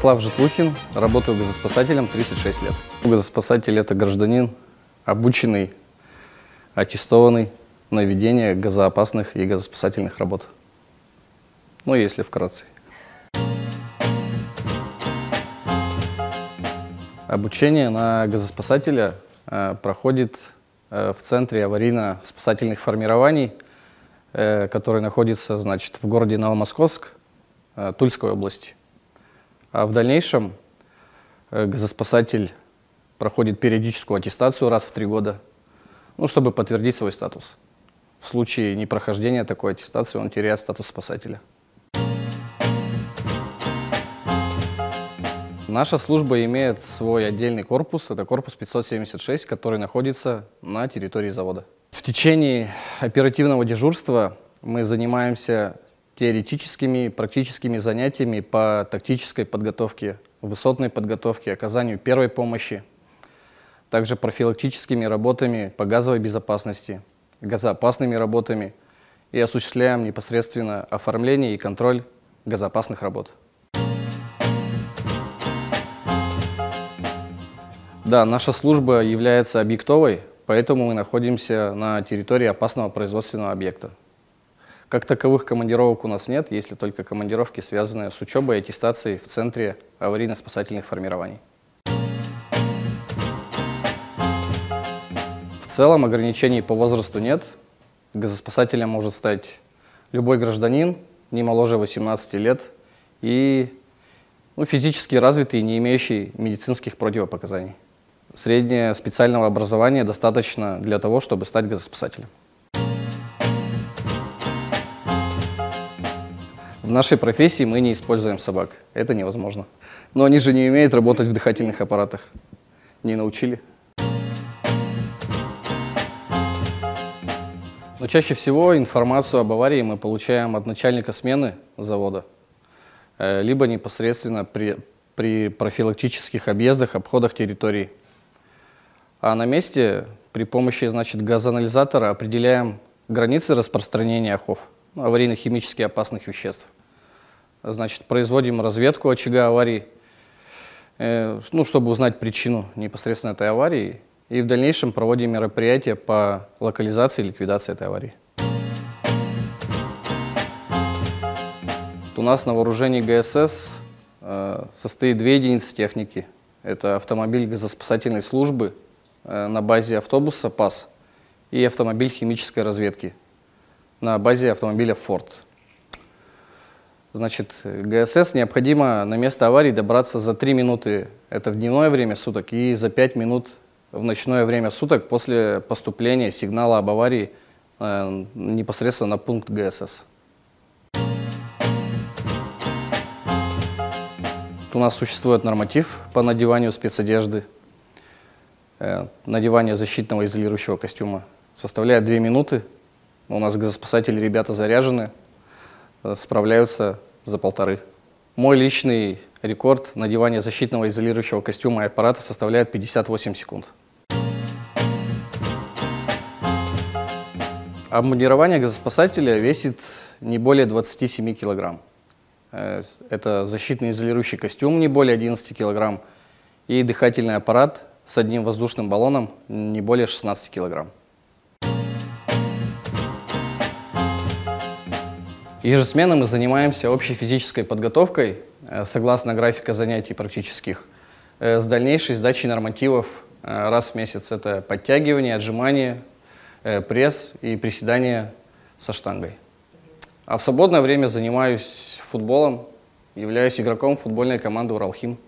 Ярослав Житлухин, работаю газоспасателем 36 лет. Газоспасатель – это гражданин, обученный, аттестованный на ведение газоопасных и газоспасательных работ. Ну, если вкратце. Обучение на газоспасателя э, проходит э, в Центре аварийно-спасательных формирований, э, который находится значит, в городе Новомосковск, э, Тульской области. А в дальнейшем э, газоспасатель проходит периодическую аттестацию раз в три года, ну, чтобы подтвердить свой статус. В случае непрохождения такой аттестации он теряет статус спасателя. Наша служба имеет свой отдельный корпус, это корпус 576, который находится на территории завода. В течение оперативного дежурства мы занимаемся теоретическими, практическими занятиями по тактической подготовке, высотной подготовке, оказанию первой помощи, также профилактическими работами по газовой безопасности, газоопасными работами и осуществляем непосредственно оформление и контроль газоопасных работ. Да, наша служба является объектовой, поэтому мы находимся на территории опасного производственного объекта. Как таковых командировок у нас нет, если только командировки, связанные с учебой и аттестацией в Центре аварийно-спасательных формирований. В целом ограничений по возрасту нет. Газоспасателем может стать любой гражданин, не моложе 18 лет и ну, физически развитый, не имеющий медицинских противопоказаний. Среднее специального образования достаточно для того, чтобы стать газоспасателем. В нашей профессии мы не используем собак. Это невозможно. Но они же не умеют работать в дыхательных аппаратах. Не научили. Но чаще всего информацию об аварии мы получаем от начальника смены завода, э, либо непосредственно при, при профилактических объездах, обходах территории. А на месте при помощи значит, газоанализатора определяем границы распространения ОХОВ, ну, аварийно-химически опасных веществ. Значит, производим разведку очага аварии, э, ну, чтобы узнать причину непосредственно этой аварии, и в дальнейшем проводим мероприятия по локализации и ликвидации этой аварии. У нас на вооружении ГСС э, состоит две единицы техники. Это автомобиль газоспасательной службы Э, на базе автобуса ПАС и автомобиль химической разведки на базе автомобиля Ford. Значит, ГСС необходимо на место аварии добраться за 3 минуты, это в дневное время суток, и за 5 минут в ночное время суток после поступления сигнала об аварии э, непосредственно на пункт ГСС. У нас существует норматив по надеванию спецодежды. Э, надевание защитного изолирующего костюма составляет 2 минуты. У нас газоспасатели, ребята заряжены, справляются за полторы. Мой личный рекорд надевания защитного изолирующего костюма и аппарата составляет 58 секунд. Обмундирование газоспасателя весит не более 27 килограмм. Э, это защитный изолирующий костюм не более 11 килограмм и дыхательный аппарат с одним воздушным баллоном не более 16 килограмм. Ежесменно мы занимаемся общей физической подготовкой э, согласно графика занятий практических э, с дальнейшей сдачей нормативов э, раз в месяц. Это подтягивание, отжимание, пресс и приседание со штангой. А в свободное время занимаюсь футболом, являюсь игроком футбольной команды «Уралхим».